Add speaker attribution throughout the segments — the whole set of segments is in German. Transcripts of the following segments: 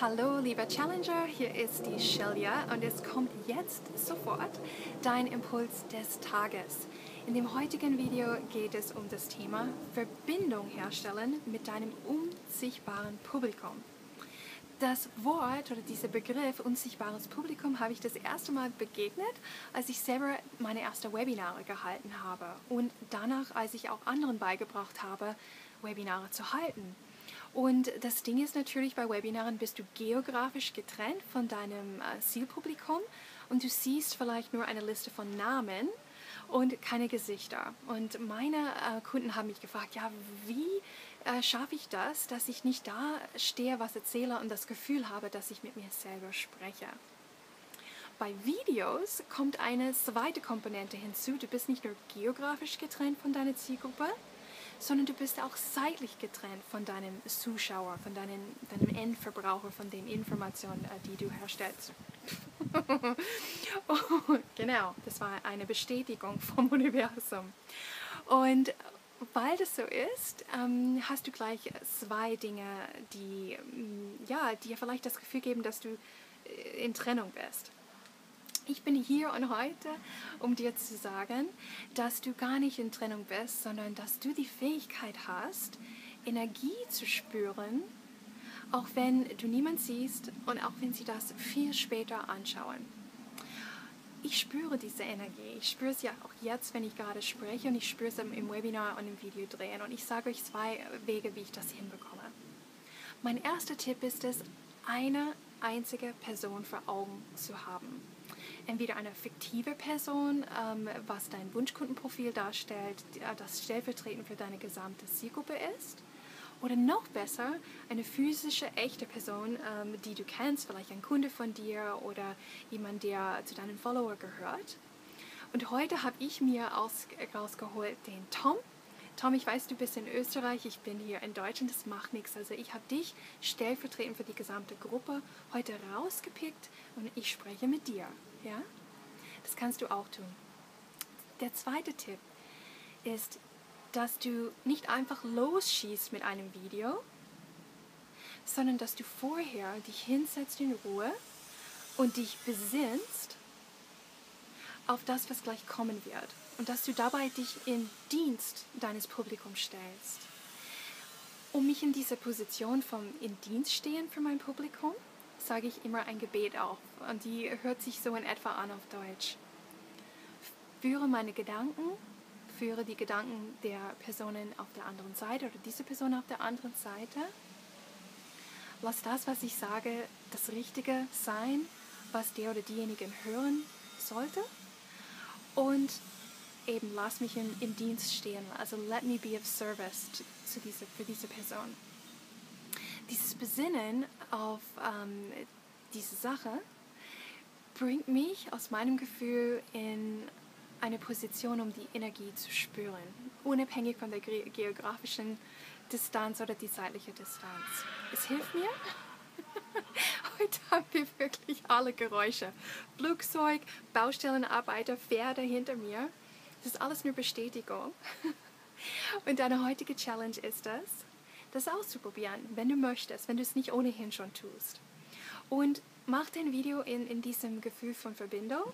Speaker 1: Hallo, lieber Challenger, hier ist die Shelia und es kommt jetzt sofort dein Impuls des Tages. In dem heutigen Video geht es um das Thema Verbindung herstellen mit deinem unsichtbaren Publikum. Das Wort oder dieser Begriff unsichtbares Publikum habe ich das erste Mal begegnet, als ich selber meine ersten Webinare gehalten habe und danach, als ich auch anderen beigebracht habe, Webinare zu halten. Und das Ding ist natürlich, bei Webinaren bist du geografisch getrennt von deinem äh, Zielpublikum und du siehst vielleicht nur eine Liste von Namen und keine Gesichter. Und meine äh, Kunden haben mich gefragt, ja, wie äh, schaffe ich das, dass ich nicht da stehe, was erzähle und das Gefühl habe, dass ich mit mir selber spreche. Bei Videos kommt eine zweite Komponente hinzu. Du bist nicht nur geografisch getrennt von deiner Zielgruppe, sondern du bist auch seitlich getrennt von deinem Zuschauer, von deinem, deinem Endverbraucher, von den Informationen, äh, die du herstellst. oh, genau, das war eine Bestätigung vom Universum. Und weil das so ist, ähm, hast du gleich zwei Dinge, die mm, ja, dir vielleicht das Gefühl geben, dass du äh, in Trennung bist. Ich bin hier und heute, um dir zu sagen, dass du gar nicht in Trennung bist, sondern dass du die Fähigkeit hast, Energie zu spüren, auch wenn du niemand siehst und auch wenn sie das viel später anschauen. Ich spüre diese Energie. Ich spüre sie ja auch jetzt, wenn ich gerade spreche und ich spüre es im Webinar und im Video drehen. Und ich sage euch zwei Wege, wie ich das hinbekomme. Mein erster Tipp ist es, eine einzige Person vor Augen zu haben entweder eine fiktive Person, ähm, was dein Wunschkundenprofil darstellt, äh, das stellvertretend für deine gesamte Zielgruppe ist. Oder noch besser, eine physische, echte Person, ähm, die du kennst, vielleicht ein Kunde von dir oder jemand, der zu deinen Follower gehört. Und heute habe ich mir aus, rausgeholt den Tom. Tom, ich weiß, du bist in Österreich, ich bin hier in Deutschland, das macht nichts. Also ich habe dich stellvertretend für die gesamte Gruppe heute rausgepickt und ich spreche mit dir. Ja? Das kannst du auch tun. Der zweite Tipp ist, dass du nicht einfach losschießt mit einem Video, sondern dass du vorher dich hinsetzt in Ruhe und dich besinnst auf das, was gleich kommen wird. Und dass du dabei dich in Dienst deines Publikums stellst. Um mich in dieser Position vom in Dienst stehen für mein Publikum, sage ich immer ein Gebet auf und die hört sich so in etwa an auf Deutsch. Führe meine Gedanken, führe die Gedanken der Personen auf der anderen Seite oder diese Person auf der anderen Seite. Lass das, was ich sage, das Richtige sein, was der oder diejenigen hören sollte. Und eben lass mich im, im Dienst stehen. Also let me be of service zu diese, für diese Person dieses Besinnen auf ähm, diese Sache bringt mich aus meinem Gefühl in eine Position, um die Energie zu spüren, unabhängig von der geografischen Distanz oder die zeitliche Distanz. Es hilft mir. Heute haben wir wirklich alle Geräusche. Flugzeug, Baustellenarbeiter, Pferde hinter mir. Das ist alles nur Bestätigung. Und deine heutige Challenge ist es, das auszuprobieren, wenn du möchtest, wenn du es nicht ohnehin schon tust. Und mach dein Video in, in diesem Gefühl von Verbindung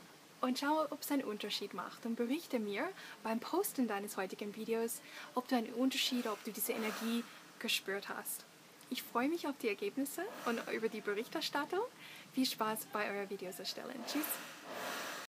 Speaker 1: und schau, ob es einen Unterschied macht. Und berichte mir beim Posten deines heutigen Videos, ob du einen Unterschied, ob du diese Energie gespürt hast. Ich freue mich auf die Ergebnisse und über die Berichterstattung. Viel Spaß bei eurer Videos erstellen. Tschüss!